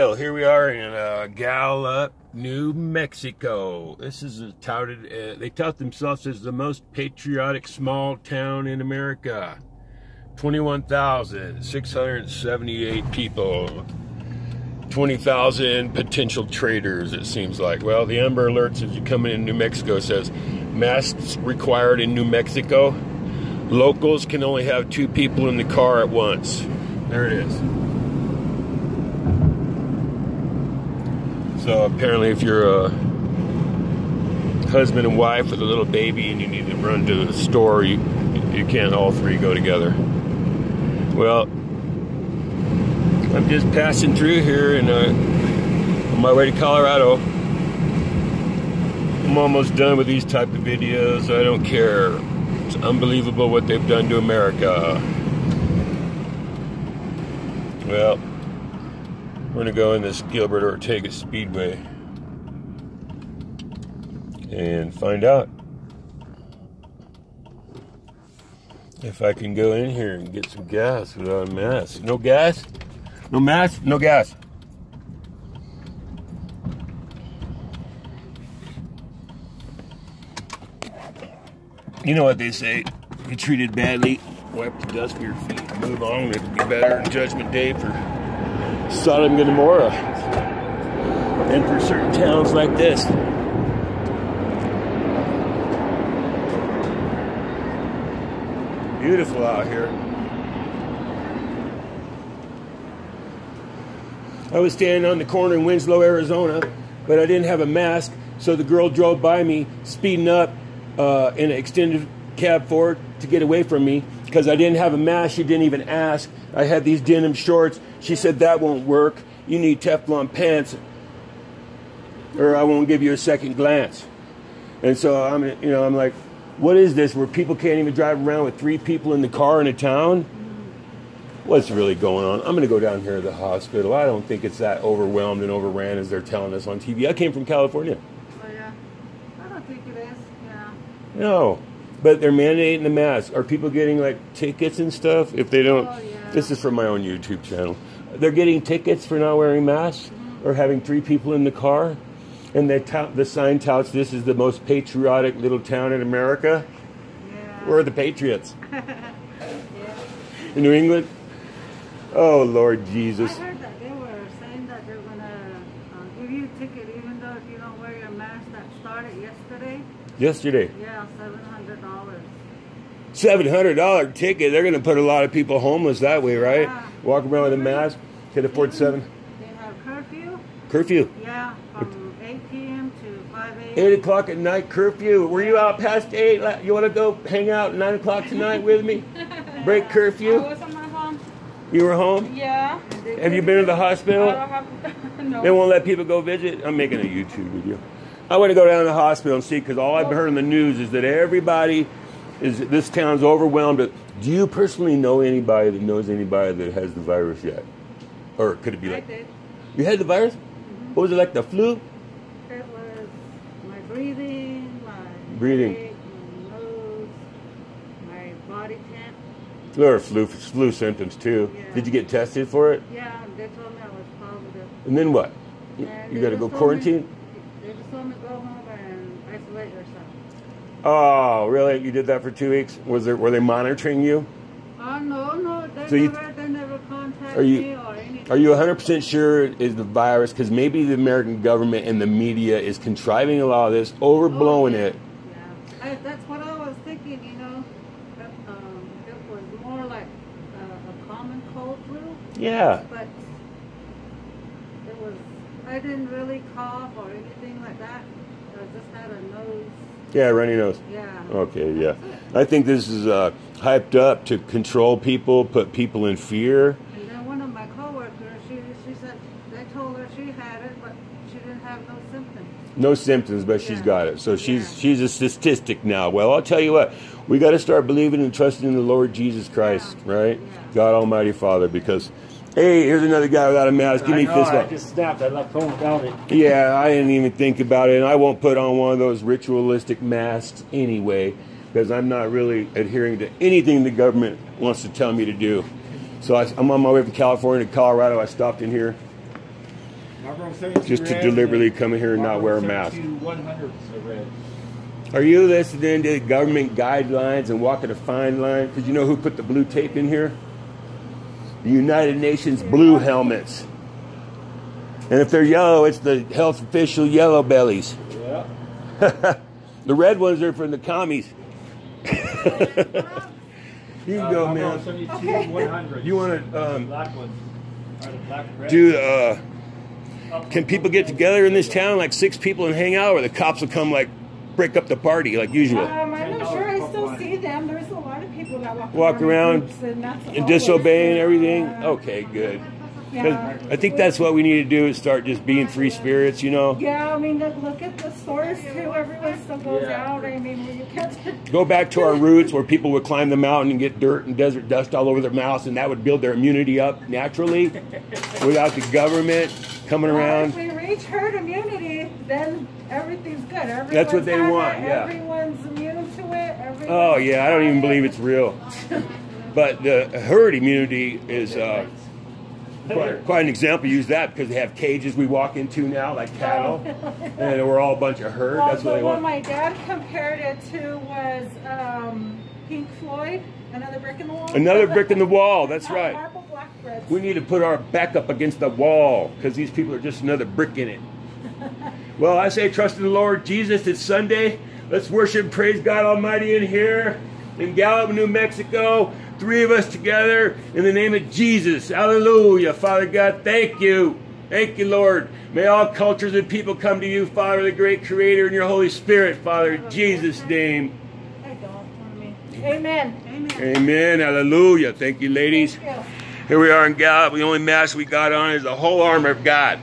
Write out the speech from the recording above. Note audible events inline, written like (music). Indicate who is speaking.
Speaker 1: Here we are in uh, Gallup, New Mexico. This is a touted, uh, they tout themselves as the most patriotic small town in America. 21,678 people. 20,000 potential traders, it seems like. Well, the Amber Alerts as you come in New Mexico says masks required in New Mexico. Locals can only have two people in the car at once. There it is. So apparently, if you're a husband and wife with a little baby and you need to run to the store, you you can't all three go together. Well, I'm just passing through here and uh, on my way to Colorado. I'm almost done with these type of videos. I don't care. It's unbelievable what they've done to America. Well, we're gonna go in this Gilbert Ortega Speedway and find out if I can go in here and get some gas without a mask. No gas? No mask? No gas. You know what they say. Get treated badly, wipe the dust from your feet, move on. Be better in Judgment Day for Sodom and Gomorrah. And for certain towns like this. Beautiful out here. I was standing on the corner in Winslow, Arizona, but I didn't have a mask, so the girl drove by me, speeding up uh, in an extended cab Ford to get away from me because I didn't have a mask. She didn't even ask. I had these denim shorts. She said that won't work. You need Teflon pants, or I won't give you a second glance. And so I'm, you know, I'm like, what is this? Where people can't even drive around with three people in the car in a town? What's really going on? I'm going to go down here to the hospital. I don't think it's that overwhelmed and overran as they're telling us on TV. I came from California.
Speaker 2: Oh, yeah. I don't think it is. Yeah.
Speaker 1: No, but they're mandating the mask. Are people getting like tickets and stuff if they don't?
Speaker 2: Oh, yeah.
Speaker 1: This is from my own YouTube channel. They're getting tickets for not wearing masks or having three people in the car, and they tout, the sign touts this is the most patriotic little town in America.
Speaker 2: Yeah.
Speaker 1: Where are the patriots (laughs)
Speaker 2: yeah.
Speaker 1: in New England? Oh Lord
Speaker 2: I
Speaker 1: Jesus!
Speaker 2: heard that they were saying that they're gonna uh, give you a ticket even though if you don't wear your mask. That started yesterday.
Speaker 1: Yesterday,
Speaker 2: Yeah, seven hundred
Speaker 1: $700 ticket, they're going to put a lot of people homeless that way, right?
Speaker 2: Yeah.
Speaker 1: Walk around with a mask, hit the 47.
Speaker 2: They have curfew?
Speaker 1: Curfew.
Speaker 2: Yeah, from 8 p.m. to 5 a.m.
Speaker 1: 8 o'clock at night, curfew. Were you out past 8? You want to go hang out 9 o'clock tonight with me? (laughs) Break curfew?
Speaker 3: I was home.
Speaker 1: You were home?
Speaker 3: Yeah.
Speaker 1: Have you been to the hospital?
Speaker 3: Have, (laughs) no.
Speaker 1: They won't let people go visit? I'm making a YouTube video. I want to go down to the hospital and see because all I've oh. heard in the news is that everybody is this town's overwhelmed. But do you personally know anybody that knows anybody that has the virus yet, or could it be like you had the virus? Mm-hmm. What was it like? The flu?
Speaker 2: It was my breathing, my
Speaker 1: Breathing.
Speaker 2: my nose, my body temp.
Speaker 1: There were flu flu symptoms too.
Speaker 2: Yeah.
Speaker 1: Did you get tested for it?
Speaker 2: Yeah, they told me I was positive.
Speaker 1: And then what? You,
Speaker 2: And
Speaker 1: you got to go
Speaker 2: told me-
Speaker 1: quarantine?
Speaker 2: They just told me to go home and isolate yourself.
Speaker 1: Oh, really? You did that for two weeks? Was there were they monitoring you?
Speaker 2: Oh no, no, they
Speaker 1: So you-
Speaker 2: never, they never contacted
Speaker 1: Are you-
Speaker 2: me or anything.
Speaker 1: Are you 100% sure it is the virus? Because maybe the American government and the media is contriving a lot of this, overblowing
Speaker 2: Oh, yeah.
Speaker 1: it.
Speaker 2: Yeah, I, that's what I was thinking. You know, that, um, it was more like uh, a common cold flu,
Speaker 1: Yeah.
Speaker 2: but it was. I didn't really cough or anything like that. I just had a nose.
Speaker 1: Yeah, runny nose.
Speaker 2: Yeah.
Speaker 1: Okay, yeah. I think this is uh, hyped up to control people, put people in fear.
Speaker 2: And then one of my coworkers, she she said they told her she had it, but she didn't have no symptoms.
Speaker 1: No symptoms, but she's got it. So she's
Speaker 2: Yeah.
Speaker 1: she's a statistic now. Well, I'll tell you what, we got to start believing and trusting in the Lord Jesus Christ,
Speaker 2: Yeah.
Speaker 1: right?
Speaker 2: Yeah.
Speaker 1: God Almighty Father, because hey, here's another guy without a mask. Give
Speaker 4: I
Speaker 1: me
Speaker 4: know,
Speaker 1: fist
Speaker 4: I just snapped. I left home without it.
Speaker 1: Yeah, I didn't even think about it, and I won't put on one of those ritualistic masks anyway, because I'm not really adhering to anything the government wants to tell me to do. So I, I'm on my way from California to Colorado. I stopped in here Just to deliberately come in here and not wear a mask.
Speaker 5: 72 100s are red.
Speaker 1: Are you listening to government guidelines and walking a fine line? Because you know who put the blue tape in here? The United Nations blue helmets. And if they're yellow, it's the health official yellow bellies.
Speaker 5: Yeah. (laughs)
Speaker 1: the red ones are from the commies. (laughs) you can
Speaker 5: Uh,
Speaker 1: go,
Speaker 5: Marlboro
Speaker 1: man.
Speaker 2: Okay.
Speaker 1: You want to um,
Speaker 5: black ones? Are the black red?
Speaker 1: do? Uh, can people get together in this town, like six people, and hang out, or the cops will come like break up the party like usual?
Speaker 2: Um, I'm not sure. I still see them. There's a lot of people that walk,
Speaker 1: Walk around
Speaker 2: and,
Speaker 1: and disobeying everything.
Speaker 2: Yeah.
Speaker 1: Okay, good.
Speaker 2: Yeah.
Speaker 1: I think that's what we need to do is start just being free spirits, you know.
Speaker 2: Yeah, I mean, look, look at the stores too. Everyone still goes
Speaker 5: Yeah.
Speaker 2: out. I mean, when you can't.
Speaker 1: Go back to our roots where people would climb the mountain and get dirt and desert dust all over their mouths, and that would build their immunity up naturally (laughs) without the government coming around
Speaker 2: If
Speaker 1: around.
Speaker 2: we reach herd immunity, then everything's good. Everyone's
Speaker 1: That's what they want,
Speaker 2: it,
Speaker 1: yeah.
Speaker 2: Everyone's immune to it. Everyone's
Speaker 1: Oh, yeah, I don't even believe it's real. But the herd immunity is uh, quite, quite an example. Use that because they have cages we walk into now, like cattle, and we're all a bunch of herd.
Speaker 2: Well,
Speaker 1: That's what
Speaker 2: the
Speaker 1: they want.
Speaker 2: my dad compared it to was um, Pink Floyd, another brick in the wall.
Speaker 1: Another brick in the wall. That's right. We need to put our back up against the wall because these people are just another brick in it. (laughs) Well, I say trust in the Lord Jesus. It's Sunday. Let's worship praise God Almighty in here in Gallup, New Mexico. Three of us together in the name of Jesus. Hallelujah. Father God, thank you. Thank you, Lord. May all cultures and people come to you, Father, the great creator, and your Holy Spirit, Father, in Jesus' name.
Speaker 2: I don't want me. Amen. Amen.
Speaker 1: Amen. Hallelujah. Thank you, ladies.
Speaker 2: Thank you.
Speaker 1: Here we are in Gallup. The only mask we got on is the whole armor of God.